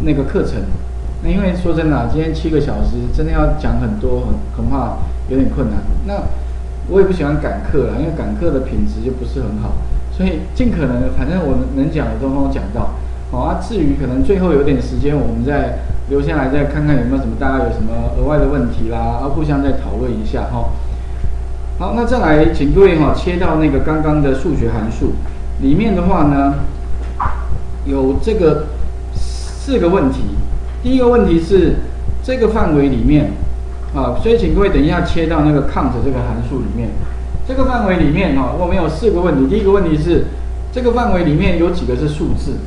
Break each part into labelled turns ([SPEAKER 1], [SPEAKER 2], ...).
[SPEAKER 1] 那个课程。那因为说真的，今天七个小时真的要讲很多，很恐怕有点困难。那我也不喜欢赶课了，因为赶课的品质就不是很好，所以尽可能，反正我能能讲的都帮我讲到。好啊，至于可能最后有点时间，我们再留下来再看看有没有什么大家有什么额外的问题啦，啊，互相再讨论一下哈。好，那再来，请各位哈切到那个刚刚的数学函数里面的话呢，有这个四个问题。第一个问题是这个范围里面啊，所以请各位等一下切到那个 count 这个函数里面。这个范围里面哈，我们有四个问题。第一个问题是这个范围里面有几个是数字？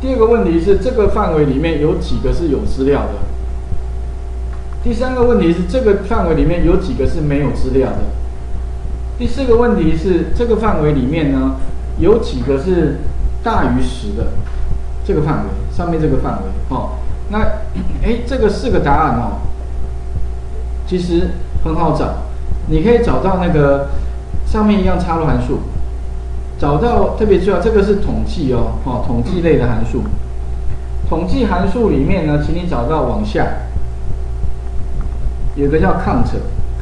[SPEAKER 1] 第二个问题是这个范围里面有几个是有资料的？第三个问题是这个范围里面有几个是没有资料的？第四个问题是这个范围里面呢有几个是大于十的？这个范围上面这个范围，哦，那哎这个四个答案哦，其实很好找，你可以找到那个上面一样插入函数。找到特别重要，这个是统计哦，哦，统计类的函数。统计函数里面呢，请你找到往下，有个叫 count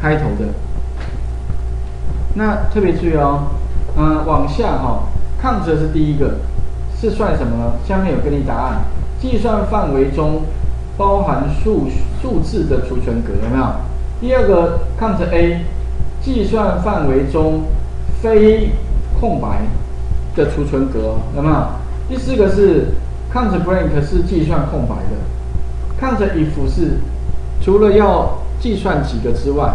[SPEAKER 1] 开头的。那特别注意哦，嗯，往下哈，count 是第一个，是算什么呢？下面有给你答案，计算范围中包含数数字的储存格有没有？第二个 count A，计算范围中非空白的储存格，有没有？第四个是 count blank 是计算空白的，count if 是除了要计算几个之外，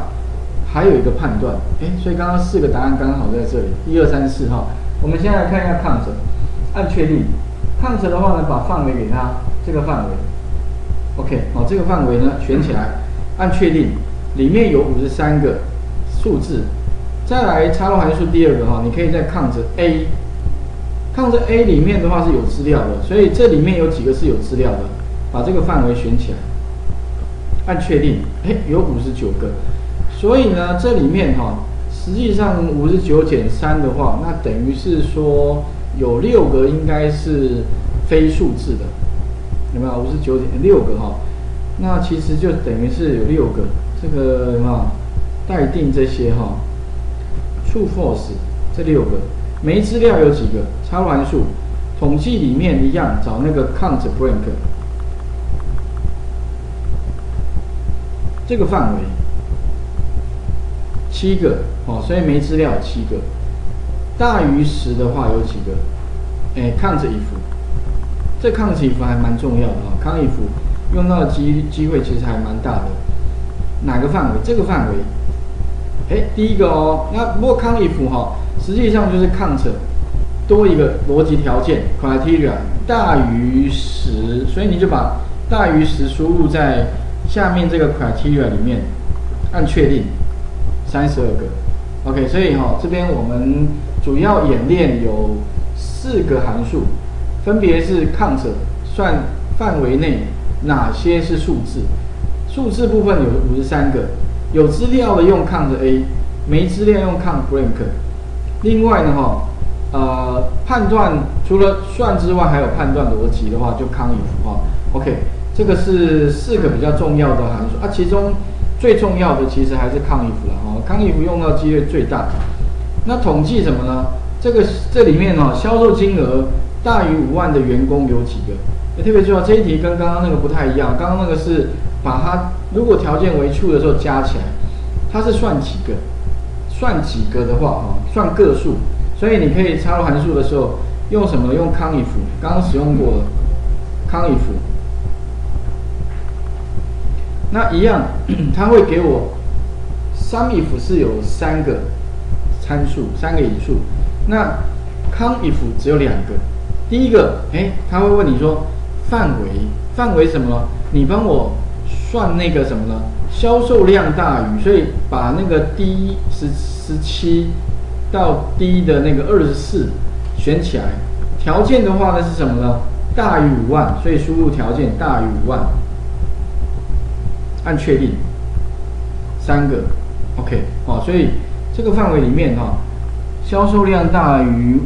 [SPEAKER 1] 还有一个判断。哎，所以刚刚四个答案刚好在这里，一二三四哈。我们先来看一下 count，按确定。count 的话呢，把范围给它这个范围，OK，好，这个范围呢选起来，按确定，里面有五十三个数字。再来插入函数第二个哈，你可以再抗着 A，抗着 A 里面的话是有资料的，所以这里面有几个是有资料的，把这个范围选起来，按确定，哎，有五十九个，所以呢，这里面哈，实际上五十九减三的话，那等于是说有六个应该是非数字的，有没有？五十九点六个哈，那其实就等于是有六个，这个有没有？待定这些哈。True False 这六个没资料有几个？插入函数统计里面一样找那个 Count Blank 这个范围七个哦，所以没资料七个。大于十的话有几个？哎，Count if 这 Count if 还蛮重要的啊，Count if 用到的机机会其实还蛮大的。哪个范围？这个范围。哎，第一个哦，那不过 count if 哈，实际上就是 count 多一个逻辑条件 criteria 大于十，所以你就把大于十输入在下面这个 criteria 里面，按确定，三十二个，OK，所以哈这边我们主要演练有四个函数，分别是 count 算范围内哪些是数字，数字部分有五十三个。有资料的用 count A，没资料用 count blank。另外呢，哈，呃，判断除了算之外，还有判断逻辑的话，就 count if 哈。OK，这个是四个比较重要的函数啊，其中最重要的其实还是 count if 了哈。count if 用到几率最大。那统计什么呢？这个这里面呢，销售金额大于五万的员工有几个？也特别重要，这一题跟刚刚那个不太一样，刚刚那个是。把它如果条件为 true 的时候加起来，它是算几个？算几个的话啊，算个数。所以你可以插入函数的时候用什么？用 count if，刚刚使用过了 count if。那一样，它会给我 sum if 是有三个参数，三个引数。那 count if 只有两个。第一个，哎，他会问你说范围，范围什么？你帮我。算那个什么呢？销售量大于，所以把那个 D 十十七到 D 的那个二十四选起来。条件的话呢是什么呢？大于五万，所以输入条件大于五万，按确定。三个，OK，好，所以这个范围里面哈，销售量大于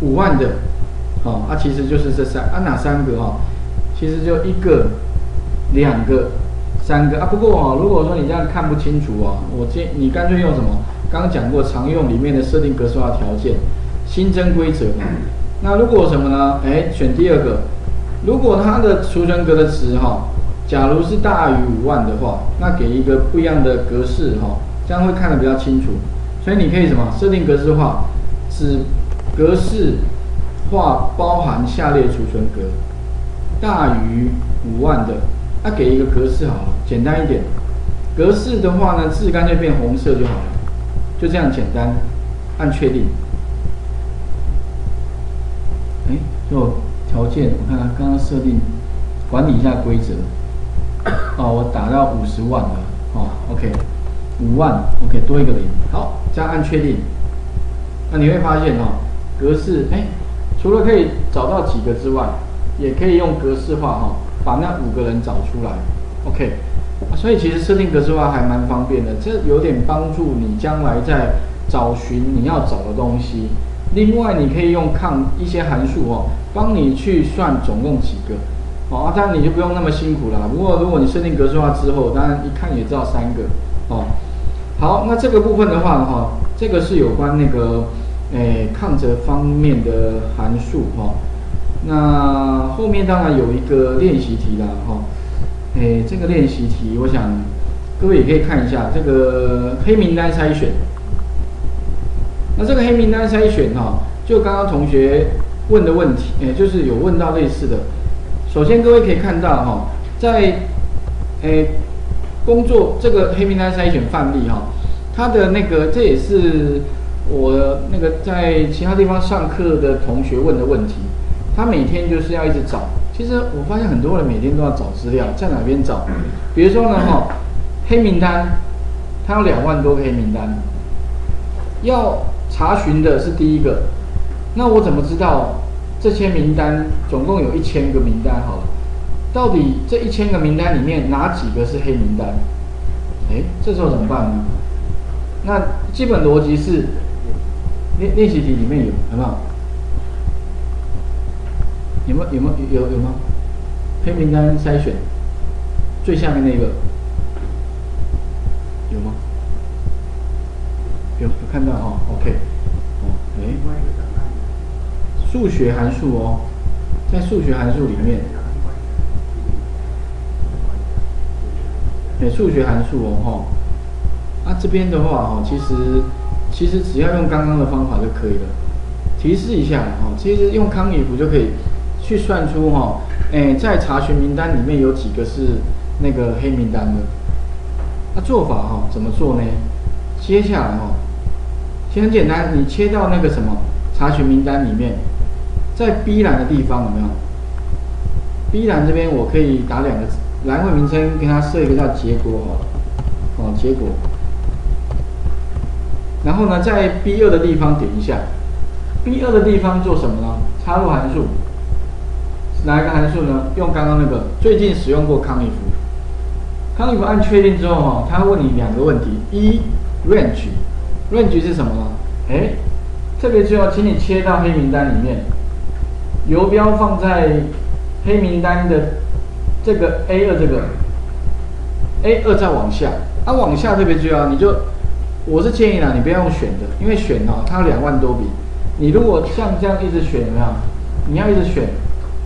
[SPEAKER 1] 五万的，哦，啊，其实就是这三啊哪三个哈？其实就一个、两个、三个啊。不过哈，如果说你这样看不清楚啊，我建你干脆用什么？刚刚讲过常用里面的设定格式化条件，新增规则嘛。那如果什么呢？哎，选第二个。如果它的储存格的值哈，假如是大于五万的话，那给一个不一样的格式哈，这样会看得比较清楚。所以你可以什么？设定格式化，指格式化包含下列储存格。大于五万的，那给一个格式好了，简单一点。格式的话呢，字干脆变红色就好了，就这样简单，按确定。哎，就条件，我看看刚刚设定，管理一下规则。哦，我打到五十万了，哦，OK，五万，OK，多一个零，好，这样按确定。那你会发现哦，格式，哎，除了可以找到几个之外，也可以用格式化哈，把那五个人找出来，OK，所以其实设定格式化还蛮方便的，这有点帮助你将来在找寻你要找的东西。另外，你可以用抗一些函数哦，帮你去算总共几个，哦，当然你就不用那么辛苦了。不过如果你设定格式化之后，当然一看也知道三个，哦，好，那这个部分的话哈，这个是有关那个诶抗折方面的函数哈。那后面当然有一个练习题啦，哈，诶，这个练习题，我想各位也可以看一下这个黑名单筛选。那这个黑名单筛选哈，就刚刚同学问的问题，诶，就是有问到类似的。首先各位可以看到哈，在诶工作这个黑名单筛选范例哈，它的那个这也是我那个在其他地方上课的同学问的问题。他每天就是要一直找，其实我发现很多人每天都要找资料，在哪边找？比如说呢，哈，黑名单，他有两万多个黑名单，要查询的是第一个，那我怎么知道这些名单总共有一千个名单？好了，到底这一千个名单里面哪几个是黑名单？哎，这时候怎么办呢？那基本逻辑是练练习题里面有，有没有？有没有有没有有有吗？黑名单筛选最下面那个有吗？有有看到哈？OK，哦，哎，数学函数哦，在数学函数里面，哎，数学函数哦哈，啊这边的话哈，其实其实只要用刚刚的方法就可以了。提示一下哈，其实用康尼符就可以。去算出哈，哎，在查询名单里面有几个是那个黑名单的？那做法哈怎么做呢？接下来哈，其实很简单，你切到那个什么查询名单里面，在 B 栏的地方有没有？B 栏这边我可以打两个字，栏位名称给它设一个叫结果哈，哦结果，然后呢在 B 二的地方点一下，B 二的地方做什么呢？插入函数。哪一个函数呢？用刚刚那个最近使用过康利夫，康利夫按确定之后哈，它会问你两个问题：一，range，range 是什么呢？哎，特别就要请你切到黑名单里面，游标放在黑名单的这个 A 二这个 A 二再往下，啊往下特别就要你就，我是建议啦，你不要用选的，因为选哦它两万多笔，你如果像这样一直选怎么样？你要一直选。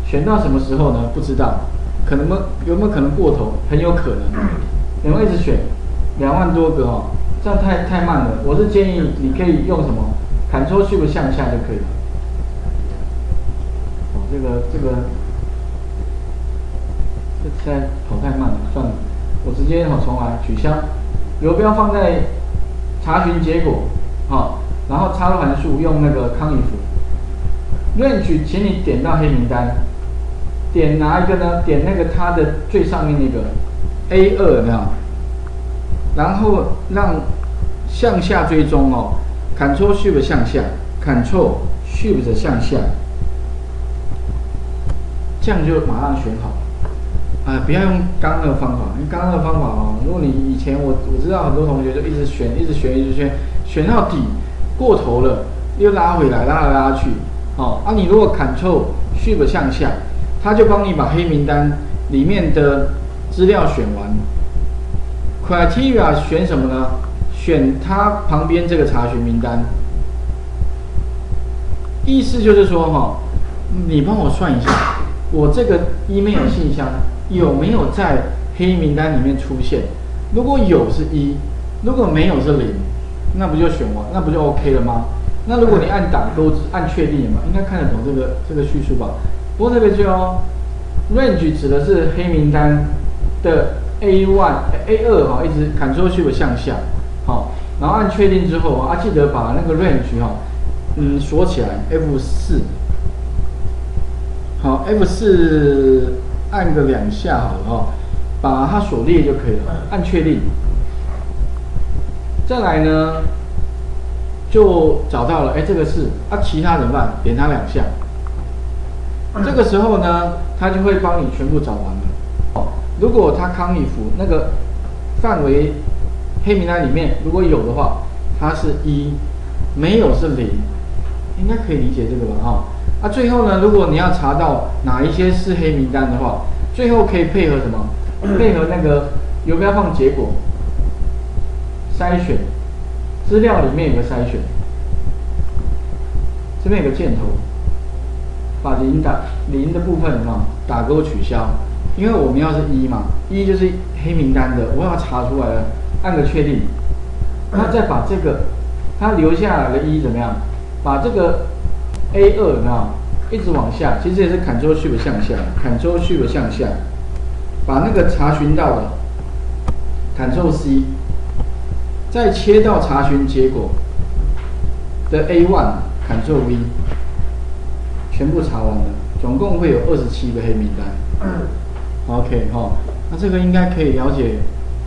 [SPEAKER 1] 选到什么时候呢？不知道，可能有没有可能过头？很有可能。有没有一直选两万多个哦？这样太太慢了。我是建议你可以用什么？Ctrl Shift 向下就可以了。哦，这个这个，这现在跑太慢了，算了，我直接好重来，取消。游标放在查询结果，好，然后插入函数用那个康 if range，请你点到黑名单。点哪一个呢？点那个它的最上面那个 A 二没有？然后让向下追踪哦，Ctrl Shift 向下，Ctrl Shift 向下，这样就马上选好。啊，不要用刚刚的方法，因为刚刚的方法哦，如果你以前我我知道很多同学就一直选，一直选，一直选，选到底过头了，又拉回来，拉来拉去，好，啊，你如果 Ctrl Shift 向下，它就帮你把黑名单里面的资料选完。Criteria 选什么呢？选它旁边这个查询名单。意思就是说，哈，你帮我算一下，我这个 email 信箱有没有在黑名单里面出现？如果有是一，如果没有是零，那不就选完，那不就 OK 了吗？那如果你按打勾，按确定嘛，应该看得懂这个这个叙述吧？不过特别注意哦，range 指的是黑名单的 A one、A 二哈，一直 Ctrl Shift 向下，好，然后按确定之后啊，记得把那个 range 哈，嗯，锁起来，F 四，好，F 四按个两下好了哈，把它锁列就可以了，按确定，再来呢？就找到了，哎，这个是啊，其他怎么办？点它两下，这个时候呢，它就会帮你全部找完了。哦，如果它康一服那个范围黑名单里面如果有的话，它是一，没有是零，应该可以理解这个吧？哈，啊，最后呢，如果你要查到哪一些是黑名单的话，最后可以配合什么？配合那个有没有放结果筛选？资料里面有个筛选，这边有个箭头，把零打零的部分啊打勾取消，因为我们要是一嘛，一就是黑名单的，我要查出来了，按个确定，那再把这个它留下来的一怎么样？把这个 A 二有没有一直往下？其实也是 Ctrl Shift 向下，Ctrl Shift 向下，把那个查询到的 Ctrl C。再切到查询结果的 A one，砍做 V，全部查完了，总共会有二十七个黑名单。OK 哈，那这个应该可以了解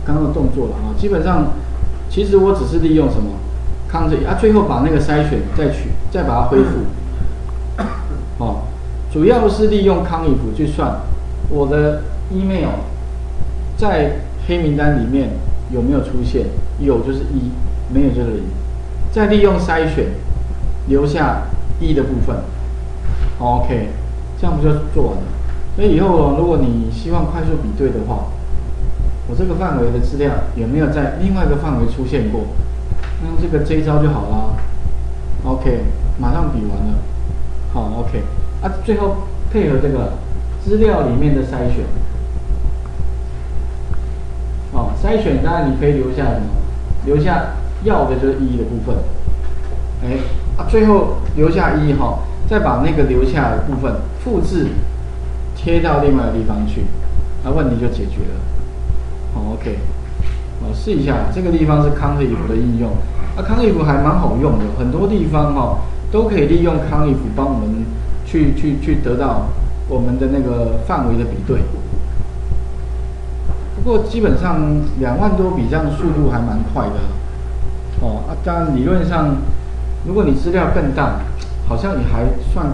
[SPEAKER 1] 刚刚的动作了啊。基本上，其实我只是利用什么，Ctrl 啊，最后把那个筛选再取，再把它恢复。哦，主要是利用 Ctrl 去算我的 email 在黑名单里面。有没有出现？有就是一，没有就是零。再利用筛选，留下一的部分。OK，这样不就做完了？所以以后如果你希望快速比对的话，我这个范围的资料有没有在另外一个范围出现过？那这个这一招就好了。OK，马上比完了。好，OK，啊，最后配合这个资料里面的筛选。筛选当然你可以留下什么？留下要的就是一的部分。哎，啊，最后留下一哈，再把那个留下的部分复制贴到另外的地方去，那问题就解决了。好，OK，我试一下，这个地方是康利福的应用。啊，康利福还蛮好用的，很多地方哈都可以利用康利福帮我们去去去得到我们的那个范围的比对。不过基本上两万多笔这样速度还蛮快的，哦啊，当然理论上，如果你资料更大，好像也还算，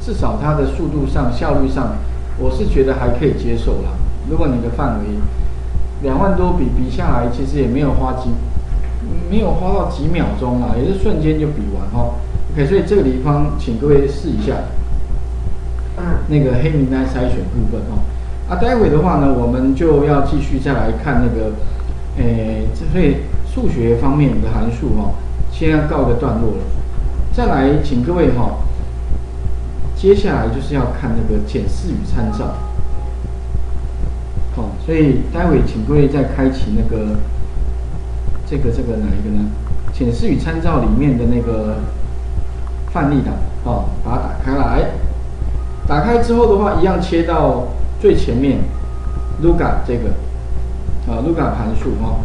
[SPEAKER 1] 至少它的速度上、效率上，我是觉得还可以接受啦。如果你的范围两万多笔比下来，其实也没有花几，没有花到几秒钟啦，也是瞬间就比完哈。OK，所以这个地方请各位试一下，那个黑名单筛选部分哦。啊，待会的话呢，我们就要继续再来看那个，诶，所以数学方面的函数哈，先要告一个段落了。再来，请各位哈，接下来就是要看那个检视与参照。好，所以待会请各位再开启那个，这个这个哪一个呢？检视与参照里面的那个范例的，哦，把它打开来。打开之后的话，一样切到。最前面，Luga 这个啊，Luga 函数啊，